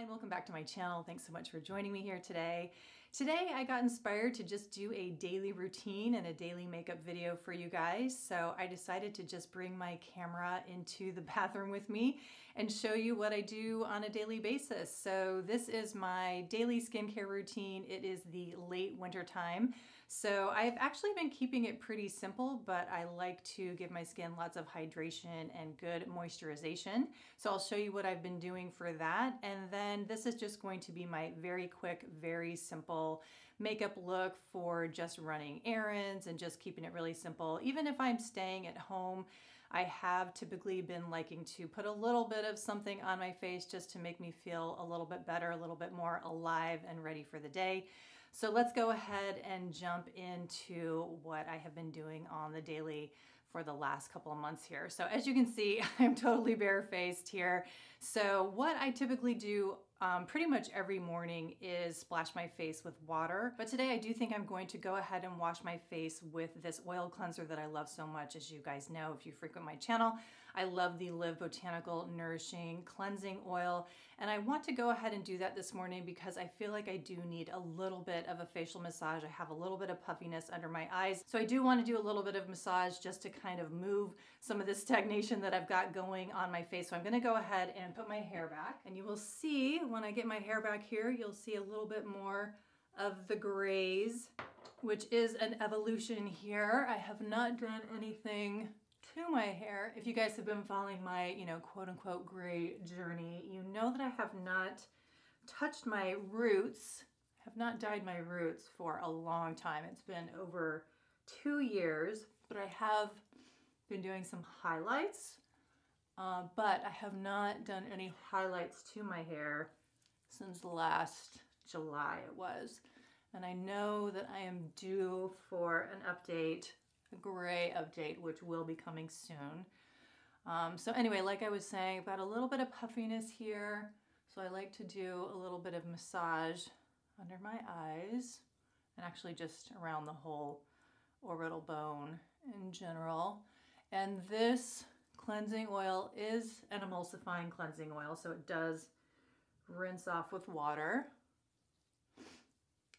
Hi, welcome back to my channel. Thanks so much for joining me here today. Today I got inspired to just do a daily routine and a daily makeup video for you guys. So I decided to just bring my camera into the bathroom with me and show you what I do on a daily basis. So this is my daily skincare routine. It is the late winter time. So I've actually been keeping it pretty simple, but I like to give my skin lots of hydration and good moisturization. So I'll show you what I've been doing for that. And then this is just going to be my very quick, very simple makeup look for just running errands and just keeping it really simple. Even if I'm staying at home, I have typically been liking to put a little bit of something on my face just to make me feel a little bit better, a little bit more alive and ready for the day. So let's go ahead and jump into what I have been doing on the daily for the last couple of months here. So as you can see, I'm totally barefaced here. So what I typically do um, pretty much every morning is splash my face with water. But today I do think I'm going to go ahead and wash my face with this oil cleanser that I love so much. As you guys know, if you frequent my channel, I love the Live Botanical Nourishing Cleansing Oil. And I want to go ahead and do that this morning because I feel like I do need a little bit of a facial massage. I have a little bit of puffiness under my eyes. So I do want to do a little bit of massage just to kind of move some of the stagnation that I've got going on my face. So I'm gonna go ahead and put my hair back and you will see when I get my hair back here, you'll see a little bit more of the grays, which is an evolution here. I have not done anything to my hair. If you guys have been following my, you know, quote unquote gray journey, you know that I have not touched my roots, have not dyed my roots for a long time. It's been over two years, but I have been doing some highlights, uh, but I have not done any highlights to my hair since last July it was. And I know that I am due for an update gray update, which will be coming soon. Um, so anyway, like I was saying, I've got a little bit of puffiness here. So I like to do a little bit of massage under my eyes and actually just around the whole orbital bone in general. And this cleansing oil is an emulsifying cleansing oil, so it does rinse off with water.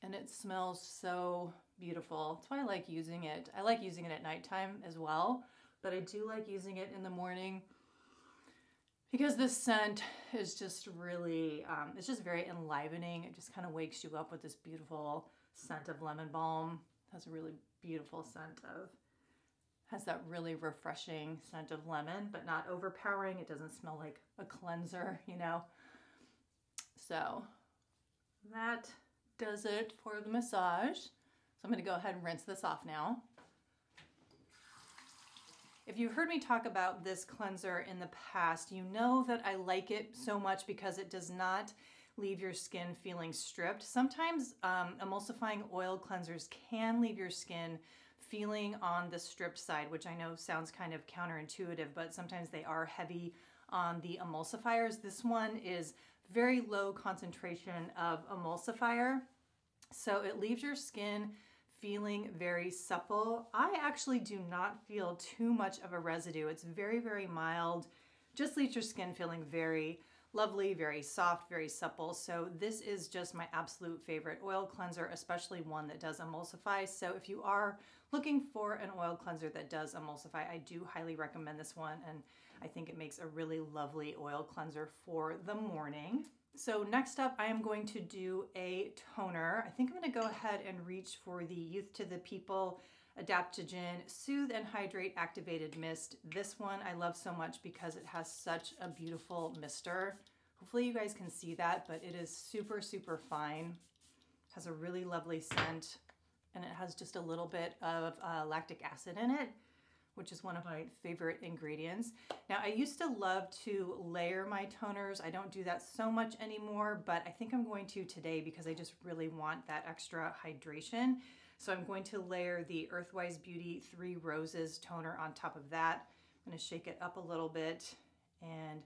And it smells so beautiful. That's why I like using it. I like using it at nighttime as well, but I do like using it in the morning because this scent is just really, um, it's just very enlivening. It just kind of wakes you up with this beautiful scent of lemon balm. It has a really beautiful scent of, has that really refreshing scent of lemon, but not overpowering. It doesn't smell like a cleanser, you know? So that does it for the massage. So I'm gonna go ahead and rinse this off now. If you've heard me talk about this cleanser in the past, you know that I like it so much because it does not leave your skin feeling stripped. Sometimes um, emulsifying oil cleansers can leave your skin feeling on the stripped side, which I know sounds kind of counterintuitive, but sometimes they are heavy on the emulsifiers. This one is very low concentration of emulsifier, so it leaves your skin feeling very supple. I actually do not feel too much of a residue. It's very, very mild. Just leaves your skin feeling very lovely, very soft, very supple. So this is just my absolute favorite oil cleanser, especially one that does emulsify. So if you are looking for an oil cleanser that does emulsify, I do highly recommend this one. And I think it makes a really lovely oil cleanser for the morning. So next up, I am going to do a toner. I think I'm gonna go ahead and reach for the Youth to the People Adaptogen Soothe and Hydrate Activated Mist. This one I love so much because it has such a beautiful mister. Hopefully you guys can see that, but it is super, super fine. Has a really lovely scent and it has just a little bit of uh, lactic acid in it which is one of my favorite ingredients. Now I used to love to layer my toners. I don't do that so much anymore, but I think I'm going to today because I just really want that extra hydration. So I'm going to layer the Earthwise Beauty Three Roses toner on top of that. I'm gonna shake it up a little bit and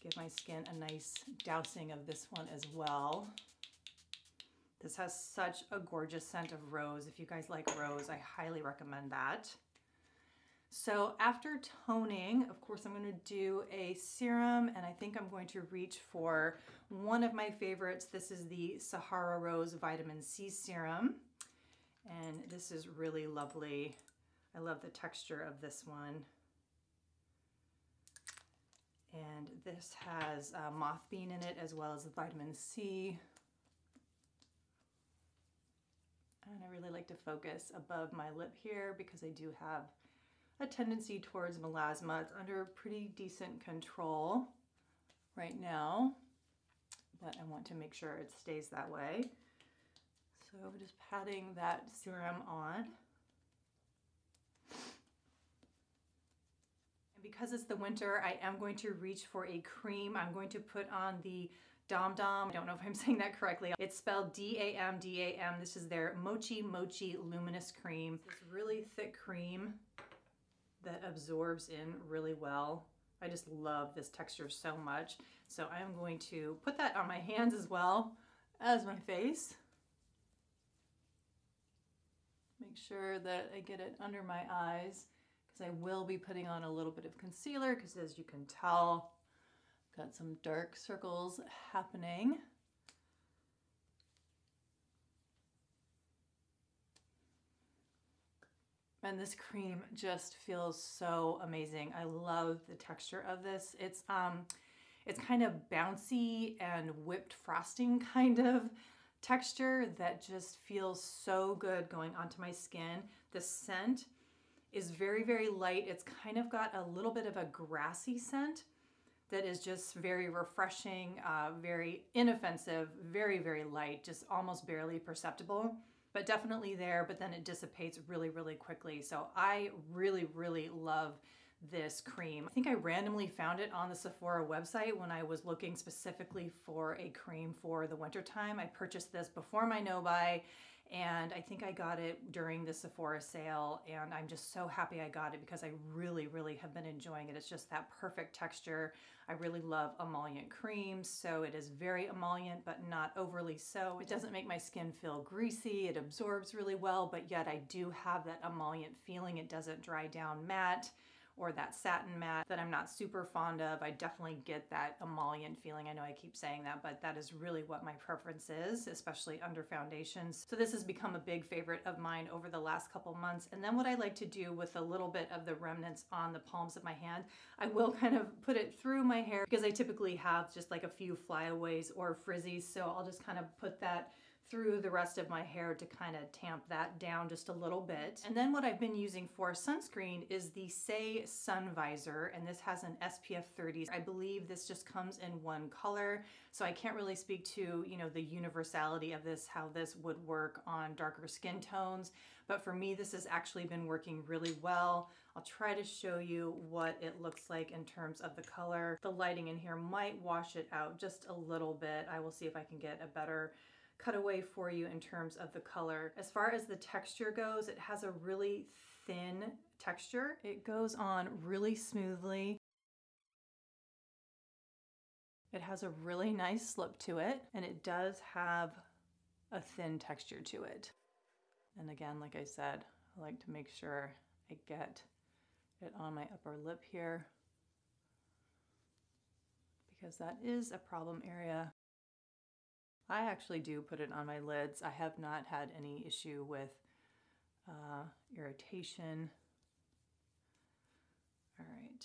give my skin a nice dousing of this one as well. This has such a gorgeous scent of rose. If you guys like rose, I highly recommend that. So after toning, of course, I'm going to do a serum and I think I'm going to reach for one of my favorites. This is the Sahara Rose Vitamin C Serum. And this is really lovely. I love the texture of this one. And this has uh, moth bean in it as well as the vitamin C. And I really like to focus above my lip here because I do have a tendency towards melasma. It's under pretty decent control right now, but I want to make sure it stays that way. So I'm just patting that serum on. And because it's the winter, I am going to reach for a cream. I'm going to put on the Dom Dom. I don't know if I'm saying that correctly. It's spelled D-A-M, D-A-M. This is their Mochi Mochi Luminous Cream. This really thick cream that absorbs in really well. I just love this texture so much. So I'm going to put that on my hands as well as my face. Make sure that I get it under my eyes because I will be putting on a little bit of concealer because as you can tell, I've got some dark circles happening. And this cream just feels so amazing. I love the texture of this. It's um, it's kind of bouncy and whipped frosting kind of texture that just feels so good going onto my skin. The scent is very, very light. It's kind of got a little bit of a grassy scent that is just very refreshing, uh, very inoffensive, very, very light, just almost barely perceptible but definitely there, but then it dissipates really, really quickly. So I really, really love this cream. I think I randomly found it on the Sephora website when I was looking specifically for a cream for the wintertime. I purchased this before my no-buy and I think I got it during the Sephora sale and I'm just so happy I got it because I really really have been enjoying it. It's just that perfect texture. I really love emollient creams so it is very emollient but not overly so. It doesn't make my skin feel greasy, it absorbs really well but yet I do have that emollient feeling. It doesn't dry down matte or that satin matte that I'm not super fond of. I definitely get that emollient feeling. I know I keep saying that, but that is really what my preference is, especially under foundations. So this has become a big favorite of mine over the last couple months. And then what I like to do with a little bit of the remnants on the palms of my hand, I will kind of put it through my hair because I typically have just like a few flyaways or frizzies. So I'll just kind of put that through the rest of my hair to kind of tamp that down just a little bit. Mm-hmm. And then what I've been using for sunscreen is the Saie Sunvisor, and this has an SPF 30. I believe this just comes in one color, so I can't really speak to, you know, the universality of this, how this would work on darker skin tones, but for me, this has actually been working really well. I'll try to show you what it looks like in terms of the color. The lighting in here might wash it out just a little bit. I will see if I can get a better cutaway for you in terms of the color. As far as the texture goes, it has a really thin texture. It goes on really smoothly. It has a really nice slip to it, and it does have a thin texture to it. And again, like I said, I like to make sure I get it on my upper lip here because that is a problem area I actually do put it on my lids. I have not had any issue with uh, irritation. All right,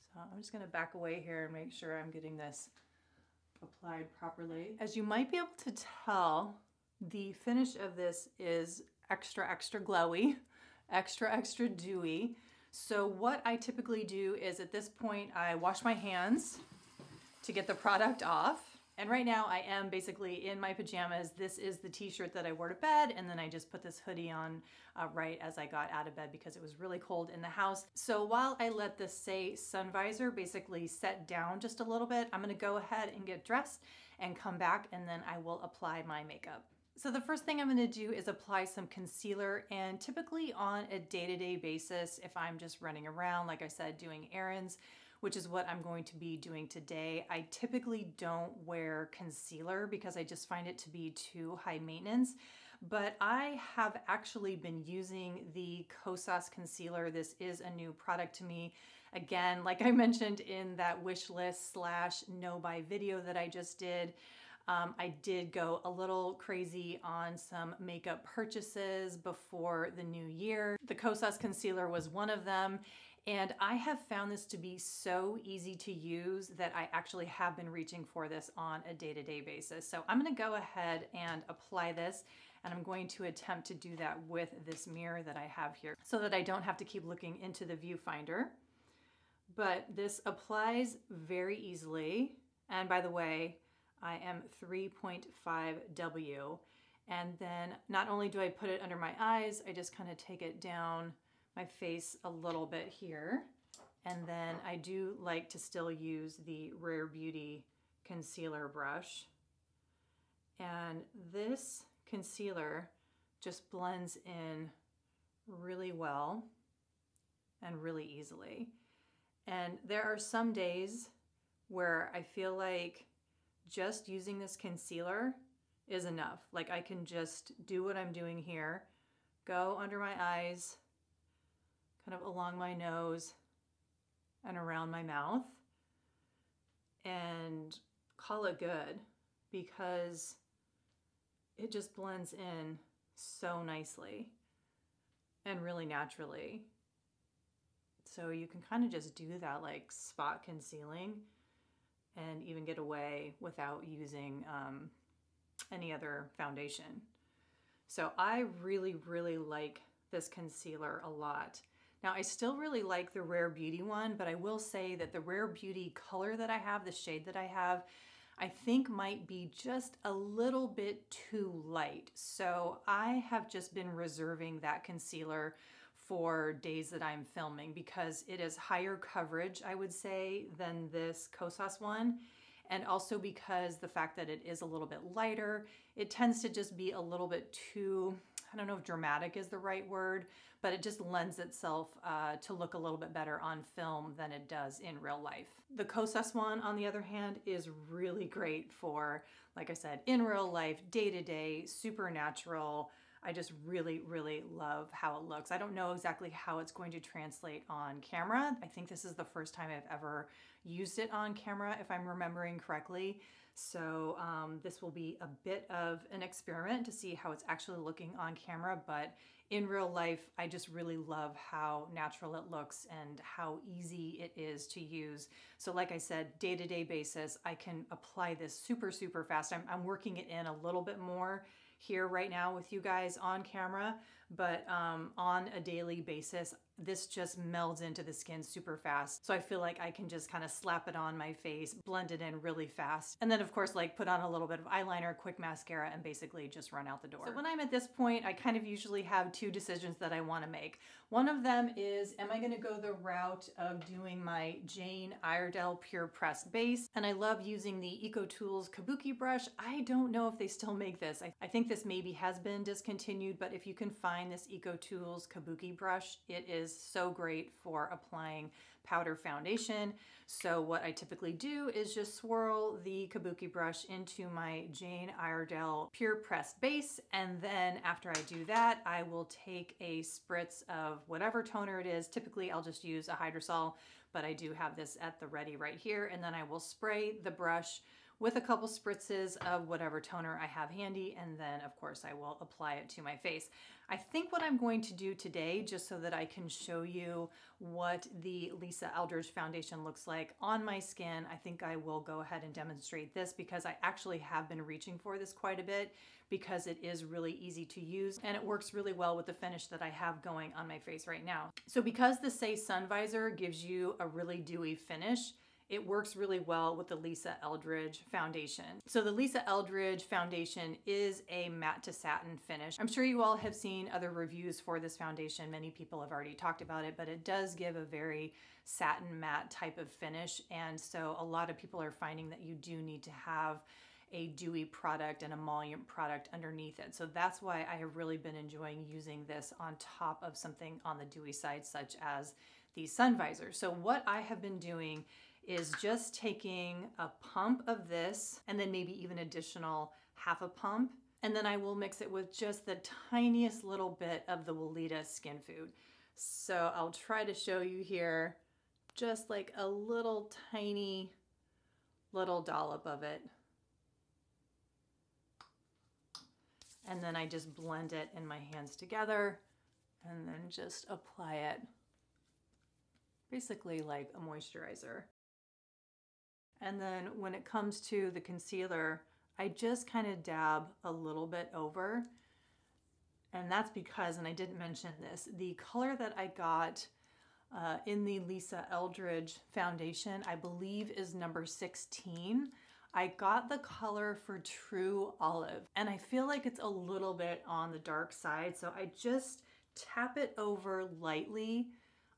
so I'm just gonna back away here and make sure I'm getting this applied properly. As you might be able to tell, the finish of this is extra, extra glowy, extra, extra dewy. So what I typically do is at this point, I wash my hands to get the product off. And right now I am basically in my pajamas. This is the t-shirt that I wore to bed and then I just put this hoodie on uh, right as I got out of bed because it was really cold in the house. So while I let the Saie Sunvisor basically set down just a little bit, I'm gonna go ahead and get dressed and come back and then I will apply my makeup. So the first thing I'm gonna do is apply some concealer and typically on a day-to-day -day basis, if I'm just running around, like I said, doing errands, which is what I'm going to be doing today. I typically don't wear concealer because I just find it to be too high maintenance, but I have actually been using the Kosas concealer. This is a new product to me. Again, like I mentioned in that wish list slash no buy video that I just did, um, I did go a little crazy on some makeup purchases before the new year. The Kosas concealer was one of them. And I have found this to be so easy to use that I actually have been reaching for this on a day-to-day -day basis. So I'm gonna go ahead and apply this and I'm going to attempt to do that with this mirror that I have here so that I don't have to keep looking into the viewfinder. But this applies very easily. And by the way, I am 3.5W. And then not only do I put it under my eyes, I just kind of take it down my face a little bit here. And then I do like to still use the Rare Beauty concealer brush. And this concealer just blends in really well and really easily. And there are some days where I feel like just using this concealer is enough. Like I can just do what I'm doing here, go under my eyes, kind of along my nose and around my mouth and call it good because it just blends in so nicely and really naturally. So you can kind of just do that like spot concealing and even get away without using um, any other foundation. So I really, really like this concealer a lot. Now I still really like the Rare Beauty one, but I will say that the Rare Beauty color that I have, the shade that I have, I think might be just a little bit too light. So I have just been reserving that concealer for days that I'm filming because it is higher coverage, I would say, than this Kosas one. And also because the fact that it is a little bit lighter, it tends to just be a little bit too, I don't know if dramatic is the right word, but it just lends itself uh, to look a little bit better on film than it does in real life. The Kosas one, on the other hand, is really great for, like I said, in real life, day to day, supernatural, I just really, really love how it looks. I don't know exactly how it's going to translate on camera. I think this is the first time I've ever used it on camera, if I'm remembering correctly. So um, this will be a bit of an experiment to see how it's actually looking on camera, but in real life, I just really love how natural it looks and how easy it is to use. So like I said, day-to-day -day basis, I can apply this super, super fast. I'm, I'm working it in a little bit more here right now with you guys on camera, but um, on a daily basis, this just melds into the skin super fast. So I feel like I can just kind of slap it on my face, blend it in really fast. And then of course, like put on a little bit of eyeliner, quick mascara, and basically just run out the door. So when I'm at this point, I kind of usually have two decisions that I wanna make. One of them is, am I gonna go the route of doing my Jane Iredale Pure Press Base? And I love using the EcoTools Kabuki brush. I don't know if they still make this. I, I think this maybe has been discontinued, but if you can find this EcoTools Kabuki brush, it is is so great for applying powder foundation. So what I typically do is just swirl the Kabuki brush into my Jane Iredale Pure Pressed base. And then after I do that, I will take a spritz of whatever toner it is. Typically I'll just use a hydrosol, but I do have this at the ready right here. And then I will spray the brush with a couple spritzes of whatever toner I have handy and then of course I will apply it to my face. I think what I'm going to do today, just so that I can show you what the Lisa Eldridge foundation looks like on my skin, I think I will go ahead and demonstrate this because I actually have been reaching for this quite a bit because it is really easy to use and it works really well with the finish that I have going on my face right now. So because the Saie Sunvisor gives you a really dewy finish, it works really well with the Lisa Eldridge foundation. So the Lisa Eldridge foundation is a matte to satin finish. I'm sure you all have seen other reviews for this foundation. Many people have already talked about it, but it does give a very satin matte type of finish. And so a lot of people are finding that you do need to have a dewy product and emollient product underneath it. So that's why I have really been enjoying using this on top of something on the dewy side, such as the sun visor. So what I have been doing is just taking a pump of this and then maybe even additional half a pump. And then I will mix it with just the tiniest little bit of the Weleda skin food. So I'll try to show you here just like a little tiny little dollop of it. And then I just blend it in my hands together and then just apply it basically like a moisturizer. And then when it comes to the concealer, I just kind of dab a little bit over. And that's because, and I didn't mention this, the color that I got uh, in the Lisa Eldridge foundation, I believe is number 16. I got the color for True Olive, and I feel like it's a little bit on the dark side, so I just tap it over lightly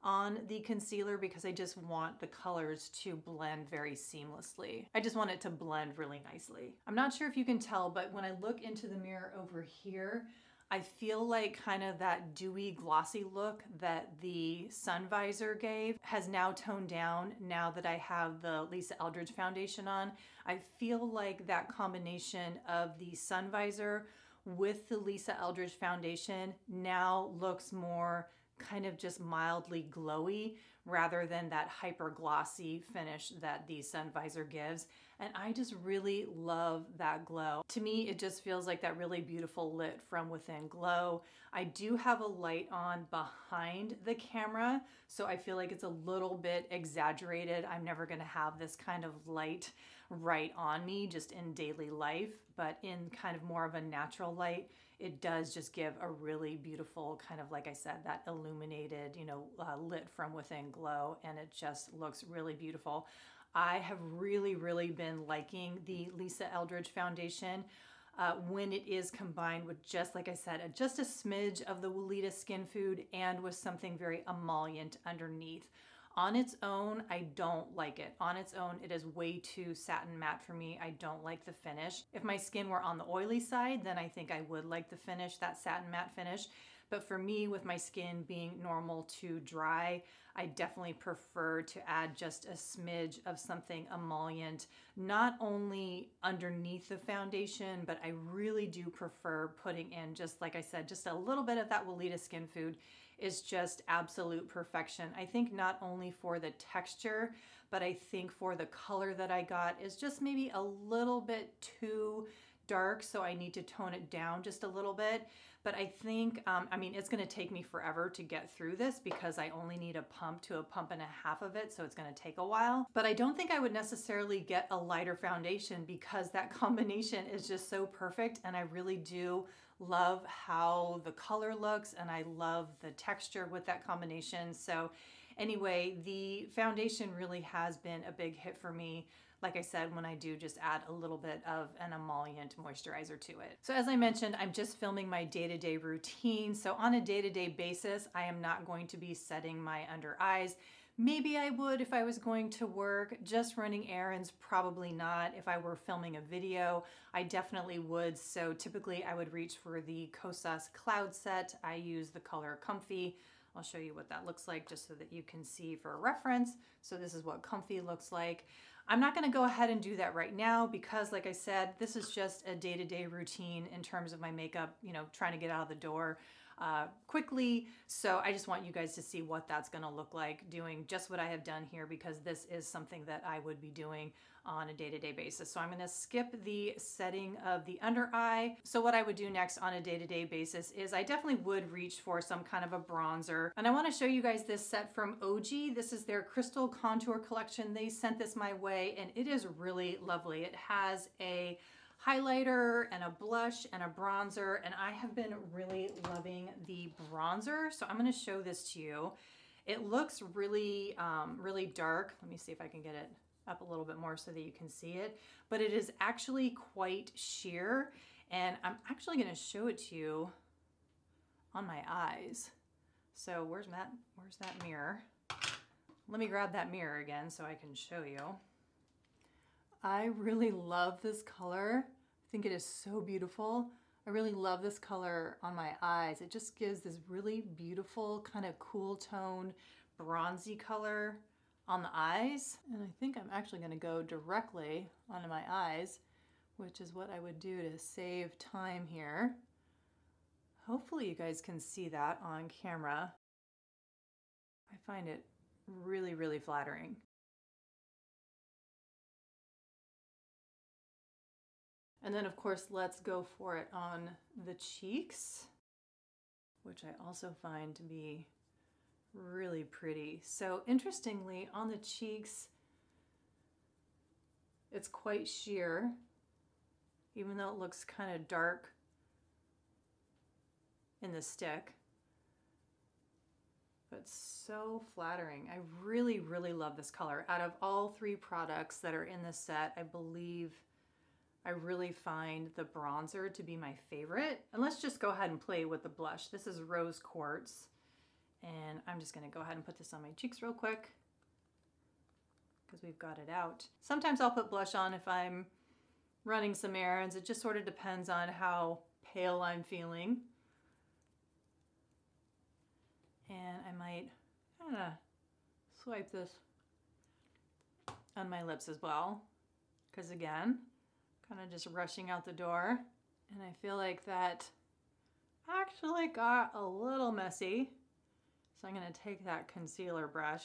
on the concealer because I just want the colors to blend very seamlessly. I just want it to blend really nicely. I'm not sure if you can tell, but when I look into the mirror over here, I feel like kind of that dewy glossy look that the sun visor gave has now toned down now that I have the Lisa Eldridge foundation on. I feel like that combination of the sun visor with the Lisa Eldridge foundation now looks more kind of just mildly glowy rather than that hyper glossy finish that the sun visor gives. And I just really love that glow. To me, it just feels like that really beautiful lit from within glow. I do have a light on behind the camera, so I feel like it's a little bit exaggerated. I'm never gonna have this kind of light right on me just in daily life, but in kind of more of a natural light, it does just give a really beautiful kind of like I said that illuminated you know uh, lit from within glow and it just looks really beautiful. I have really really been liking the Lisa Eldridge foundation uh, when it is combined with just like I said just a smidge of the Weleda skin food and with something very emollient underneath. On its own, I don't like it. On its own, it is way too satin matte for me. I don't like the finish. If my skin were on the oily side, then I think I would like the finish, that satin matte finish. But for me, with my skin being normal to dry, I definitely prefer to add just a smidge of something emollient, not only underneath the foundation, but I really do prefer putting in just, like I said, just a little bit of that Weleda Skin Food is just absolute perfection. I think not only for the texture, but I think for the color that I got is just maybe a little bit too dark, so I need to tone it down just a little bit. But I think, um, I mean, it's gonna take me forever to get through this because I only need a pump to a pump and a half of it, so it's gonna take a while. But I don't think I would necessarily get a lighter foundation because that combination is just so perfect and I really do love how the color looks and I love the texture with that combination. So anyway, the foundation really has been a big hit for me like I said, when I do just add a little bit of an emollient moisturizer to it. So as I mentioned, I'm just filming my day-to-day -day routine. So on a day-to-day -day basis, I am not going to be setting my under eyes. Maybe I would if I was going to work. Just running errands, probably not. If I were filming a video, I definitely would. So typically I would reach for the Kosas Cloud Set. I use the color Comfy. I'll show you what that looks like just so that you can see for a reference. So this is what Comfy looks like. I'm not gonna go ahead and do that right now because like I said, this is just a day-to-day -day routine in terms of my makeup, you know, trying to get out of the door uh, quickly. So I just want you guys to see what that's gonna look like doing just what I have done here because this is something that I would be doing on a day-to-day -day basis. So I'm gonna skip the setting of the under eye. So what I would do next on a day-to-day -day basis is I definitely would reach for some kind of a bronzer. And I wanna show you guys this set from Ogee. This is their Crystal Contour Collection. They sent this my way and it is really lovely. It has a highlighter and a blush and a bronzer and I have been really loving the bronzer. So I'm going to show this to you. It looks really um, really dark. Let me see if I can get it up a little bit more so that you can see it. But it is actually quite sheer and I'm actually going to show it to you on my eyes. So where's that where's that mirror? Let me grab that mirror again so I can show you. I really love this color. Think it is so beautiful. I really love this color on my eyes. It just gives this really beautiful kind of cool tone, bronzy color on the eyes. And I think I'm actually gonna go directly onto my eyes, which is what I would do to save time here. Hopefully you guys can see that on camera. I find it really, really flattering. And then of course, let's go for it on the cheeks, which I also find to be really pretty. So interestingly, on the cheeks, it's quite sheer, even though it looks kind of dark in the stick. But so flattering. I really, really love this color. Out of all three products that are in this set, I believe I really find the bronzer to be my favorite. And let's just go ahead and play with the blush. This is Rose Quartz. And I'm just gonna go ahead and put this on my cheeks real quick because we've got it out. Sometimes I'll put blush on if I'm running some errands. It just sort of depends on how pale I'm feeling. And I might kind of swipe this on my lips as well. Because again, kind of just rushing out the door. And I feel like that actually got a little messy. So I'm gonna take that concealer brush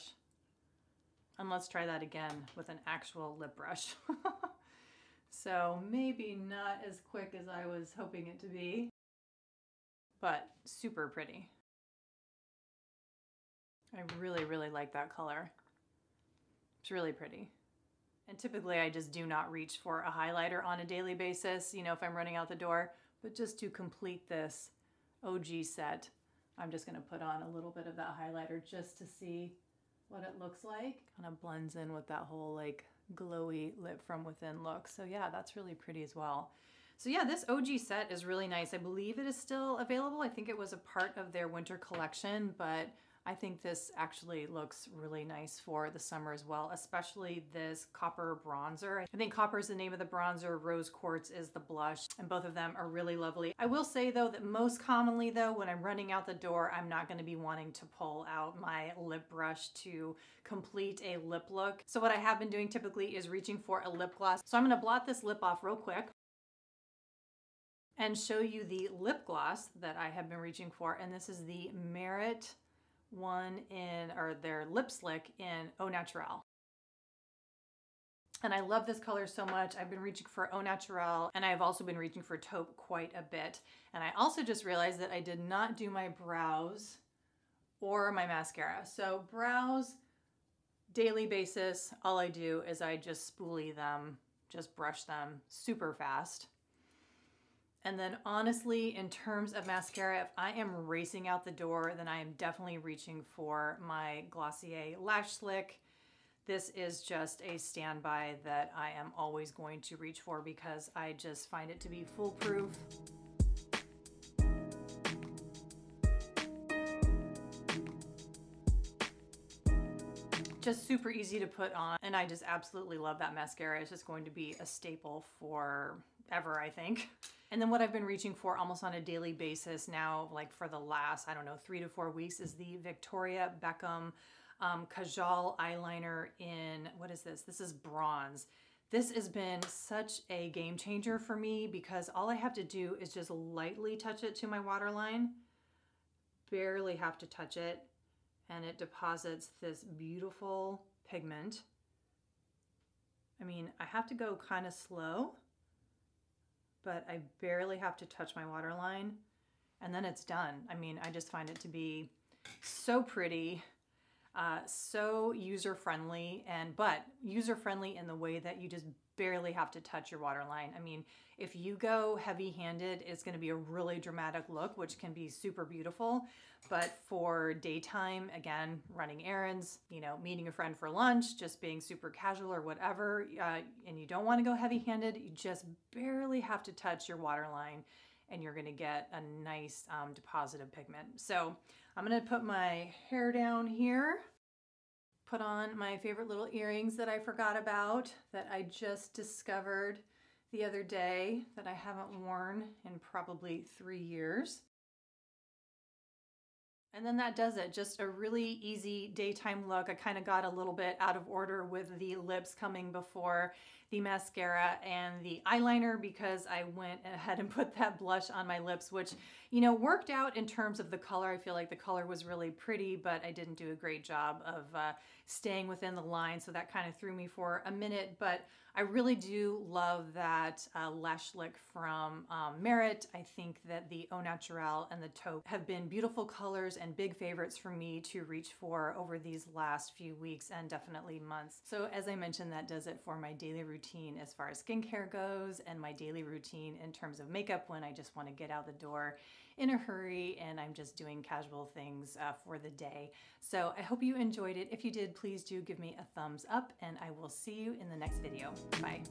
and let's try that again with an actual lip brush. so maybe not as quick as I was hoping it to be, but super pretty. I really, really like that color. It's really pretty. And typically I just do not reach for a highlighter on a daily basis, you know, if I'm running out the door, but just to complete this Ogee set, I'm just gonna put on a little bit of that highlighter just to see what it looks like. Kind of blends in with that whole like glowy lip from within look. So yeah, that's really pretty as well. So yeah, this Ogee set is really nice. I believe it is still available. I think it was a part of their winter collection, but I think this actually looks really nice for the summer as well, especially this copper bronzer. I think copper is the name of the bronzer, rose quartz is the blush, and both of them are really lovely. I will say though that most commonly though, when I'm running out the door, I'm not gonna be wanting to pull out my lip brush to complete a lip look. So what I have been doing typically is reaching for a lip gloss. So I'm gonna blot this lip off real quick and show you the lip gloss that I have been reaching for. And this is the Merit one in, or their lip slick in Au Naturel. And I love this color so much. I've been reaching for Au Naturel and I've also been reaching for taupe quite a bit. And I also just realized that I did not do my brows or my mascara. So brows, daily basis, all I do is I just spoolie them, just brush them super fast. And then honestly, in terms of mascara, if I am racing out the door, then I am definitely reaching for my Glossier Lash Slick. This is just a standby that I am always going to reach for because I just find it to be foolproof. Just super easy to put on and I just absolutely love that mascara. It's just going to be a staple for ever, I think. And then what I've been reaching for almost on a daily basis now, like for the last, I don't know, three to four weeks, is the Victoria Beckham um, Kajal eyeliner in, what is this? This is bronze. This has been such a game changer for me because all I have to do is just lightly touch it to my waterline, barely have to touch it, and it deposits this beautiful pigment. I mean, I have to go kind of slow but I barely have to touch my waterline and then it's done. I mean, I just find it to be so pretty, uh, so user-friendly, and but user-friendly in the way that you just barely have to touch your waterline. I mean, if you go heavy-handed, it's going to be a really dramatic look, which can be super beautiful. But for daytime, again, running errands, you know, meeting a friend for lunch, just being super casual or whatever, uh, and you don't want to go heavy-handed, you just barely have to touch your waterline and you're going to get a nice um, deposit of pigment. So I'm going to put my hair down here put on my favorite little earrings that I forgot about that I just discovered the other day that I haven't worn in probably three years. And then that does it. Just a really easy daytime look. I kind of got a little bit out of order with the lips coming before the mascara and the eyeliner because I went ahead and put that blush on my lips, which, you know, worked out in terms of the color. I feel like the color was really pretty, but I didn't do a great job of uh, staying within the line. So that kind of threw me for a minute, but I really do love that uh, lash lick from um, Merit. I think that the Au Naturel and the taupe have been beautiful colors and big favorites for me to reach for over these last few weeks and definitely months. So as I mentioned, that does it for my daily routine as far as skincare goes and my daily routine in terms of makeup when I just want to get out the door in a hurry and I'm just doing casual things uh, for the day. So I hope you enjoyed it. If you did, please do give me a thumbs up and I will see you in the next video. Bye.